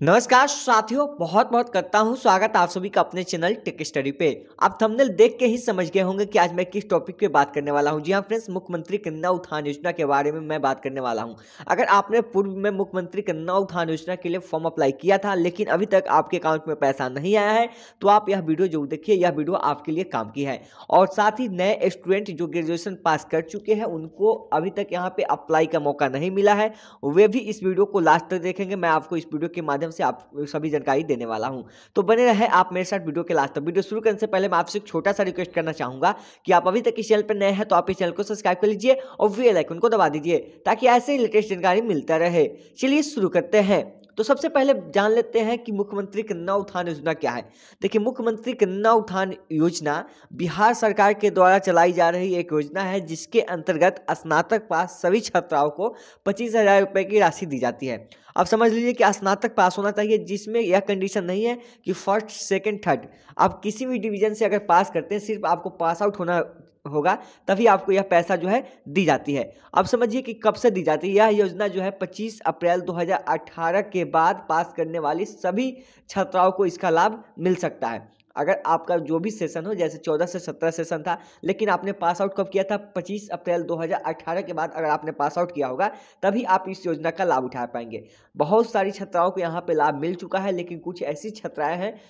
नमस्कार साथियों, बहुत बहुत करता हूँ स्वागत आप सभी का अपने चैनल टेक स्टडी पे। आप थंबनेल देख के ही समझ गए होंगे कि आज मैं किस टॉपिक पे बात करने वाला हूँ। जी हाँ फ्रेंड्स मुख्यमंत्री कन्या उत्थान योजना के बारे में मैं बात करने वाला हूँ। अगर आपने पूर्व में मुख्यमंत्री कन्या उत्थान योजना के लिए फॉर्म अप्लाई किया था, लेकिन अभी तक आपके अकाउंट में पैसा नहीं आया है तो आप यह वीडियो ज़रूर देखिए, यह वीडियो आपके लिए काम की है। और साथ ही नए स्टूडेंट जो ग्रेजुएशन पास कर चुके हैं, उनको अभी तक यहाँ पे अप्लाई का मौका नहीं मिला है। वे भी इस वीडियो को लास्ट तक देखेंगे, मैं आपको इस वीडियो के माध्यम से आप सभी जानकारी देने वाला हूँ। तो बने रहे आप मेरे साथ वीडियो के लास्ट तक। वीडियो शुरू करने से पहले मैं आपसे एक छोटा सा रिक्वेस्ट करना चाहूँगा कि आप अभी तक इस चैनल पर नए हैं तो आप इस चैनल को सब्सक्राइब कर लीजिए और वी एलाइकन को दबा दीजिए ताकि ऐसे ही लेटेस्ट जानकारी मिलता रहे। चलिए शुरू करते हैं। तो सबसे पहले जान लेते हैं कि मुख्यमंत्री कन्या उत्थान योजना क्या है। देखिए, मुख्यमंत्री कन्या उत्थान योजना बिहार सरकार के द्वारा चलाई जा रही एक योजना है, जिसके अंतर्गत स्नातक पास सभी छात्राओं को पच्चीस हज़ार रुपये की राशि दी जाती है। अब समझ लीजिए कि स्नातक पास होना चाहिए, जिसमें यह कंडीशन नहीं है कि फ़र्स्ट सेकेंड थर्ड आप किसी भी डिवीज़न से अगर पास करते हैं, सिर्फ़ आपको पास आउट होना होगा, तभी आपको यह पैसा जो है दी जाती है। अब समझिए कि कब से दी जाती है। यह योजना जो है 25 अप्रैल 2018 के बाद पास करने वाली सभी छात्राओं को इसका लाभ मिल सकता है। अगर आपका जो भी सेशन हो, जैसे 14 से 17 सेशन था, लेकिन आपने पास आउट कब किया था? 25 अप्रैल 2018 के बाद अगर आपने पास आउट किया होगा, तभी आप इस योजना का लाभ उठा पाएँगे। बहुत सारी छात्राओं को यहाँ पे लाभ मिल चुका है, लेकिन कुछ ऐसी छात्राएँ हैं,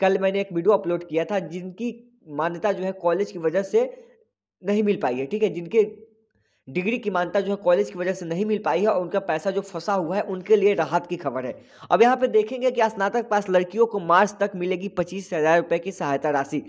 कल मैंने एक वीडियो अपलोड किया था, जिनकी मान्यता जो है कॉलेज की वजह से नहीं मिल पाई है, ठीक है? जिनके डिग्री की मान्यता जो है कॉलेज की वजह से नहीं मिल पाई है और उनका पैसा जो फंसा हुआ है, उनके लिए राहत की खबर है। अब यहाँ पे देखेंगे कि स्नातक पास लड़कियों को मार्च तक मिलेगी पच्चीस हज़ार रुपये की सहायता राशि।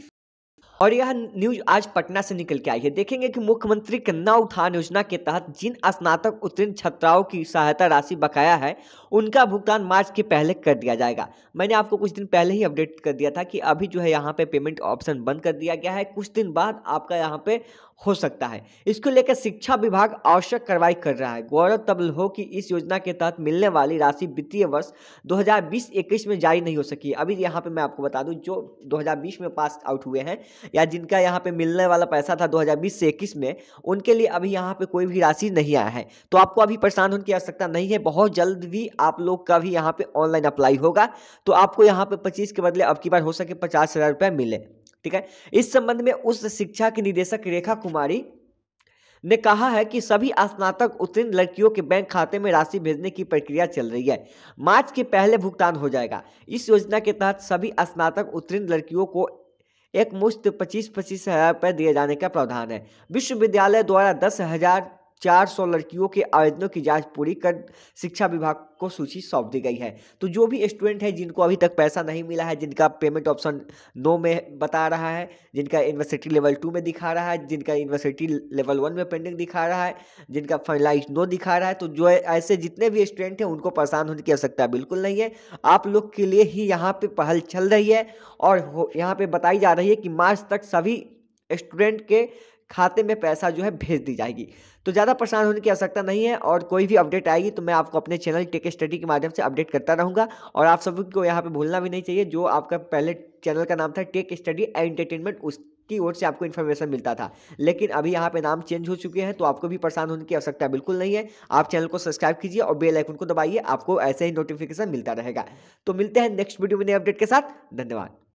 और यह न्यूज़ आज पटना से निकल के आई है। देखेंगे कि मुख्यमंत्री कन्या उत्थान योजना के तहत जिन स्नातक उत्तीर्ण छात्राओं की सहायता राशि बकाया है, उनका भुगतान मार्च के पहले कर दिया जाएगा। मैंने आपको कुछ दिन पहले ही अपडेट कर दिया था कि अभी जो है यहाँ पे पेमेंट ऑप्शन बंद कर दिया गया है। कुछ दिन बाद आपका यहाँ पे हो सकता है। इसको लेकर शिक्षा विभाग आवश्यक कार्रवाई कर रहा है। गौरव तब हो कि इस योजना के तहत मिलने वाली राशि वित्तीय वर्ष 2020-21 में जारी नहीं हो सकी अभी यहाँ पे मैं आपको बता दूँ, जो 2020 में पास आउट हुए हैं या जिनका यहाँ पे मिलने वाला पैसा था 2020 से 21 में, उनके लिए अभी यहाँ पे कोई भी राशि नहीं आया है। तो आपको अभी परेशान होने की आवश्यकता नहीं है। बहुत जल्द भी आप लोग का भी यहाँ पे ऑनलाइन अप्लाई होगा। तो आपको यहाँ पे पच्चीस के बदले अब की बार हो सके पचास हज़ार रुपये मिले। ठीक है? इस संबंध में उस शिक्षा की निदेशक रेखा कुमारी ने कहा है कि सभी स्नातक उत्तीर्ण लड़कियों के बैंक खाते में राशि भेजने की प्रक्रिया चल रही है। मार्च के पहले भुगतान हो जाएगा। इस योजना के तहत सभी स्नातक उत्तीर्ण लड़कियों को एक मुश्त पच्चीस पच्चीस हज़ार रुपये दिए जाने का प्रावधान है। विश्वविद्यालय द्वारा दस हज़ार 400 लड़कियों के आवेदनों की जाँच पूरी कर शिक्षा विभाग को सूची सौंप दी गई है। तो जो भी स्टूडेंट है, जिनको अभी तक पैसा नहीं मिला है, जिनका पेमेंट ऑप्शन नो में बता रहा है, जिनका यूनिवर्सिटी लेवल टू में दिखा रहा है, जिनका यूनिवर्सिटी लेवल वन में पेंडिंग दिखा रहा है, जिनका फाइनलाइज नो दिखा रहा है तो जो ऐसे जितने भी स्टूडेंट हैं, उनको परेशान होने की आवश्यकता बिल्कुल नहीं है। आप लोग के लिए ही यहाँ पर पहल चल रही है और यहाँ पर बताई जा रही है कि मार्च तक सभी स्टूडेंट के खाते में पैसा जो है भेज दी जाएगी। तो ज़्यादा परेशान होने की आवश्यकता नहीं है और कोई भी अपडेट आएगी तो मैं आपको अपने चैनल टेक स्टडी के माध्यम से अपडेट करता रहूँगा। और आप सभी को यहाँ पर भूलना भी नहीं चाहिए, जो आपका पहले चैनल का नाम था टेक स्टडी एंटरटेनमेंट, उसकी ओर से आपको इन्फॉर्मेशन मिलता था। लेकिन अभी यहाँ पे नाम चेंज हो चुके हैं तो आपको भी परेशान होने की आवश्यकता बिल्कुल नहीं है। आप चैनल को सब्सक्राइब कीजिए और बेल आइकन को दबाइए, आपको ऐसे ही नोटिफिकेशन मिलता रहेगा। तो मिलते हैं नेक्स्ट वीडियो में नए अपडेट के साथ। धन्यवाद।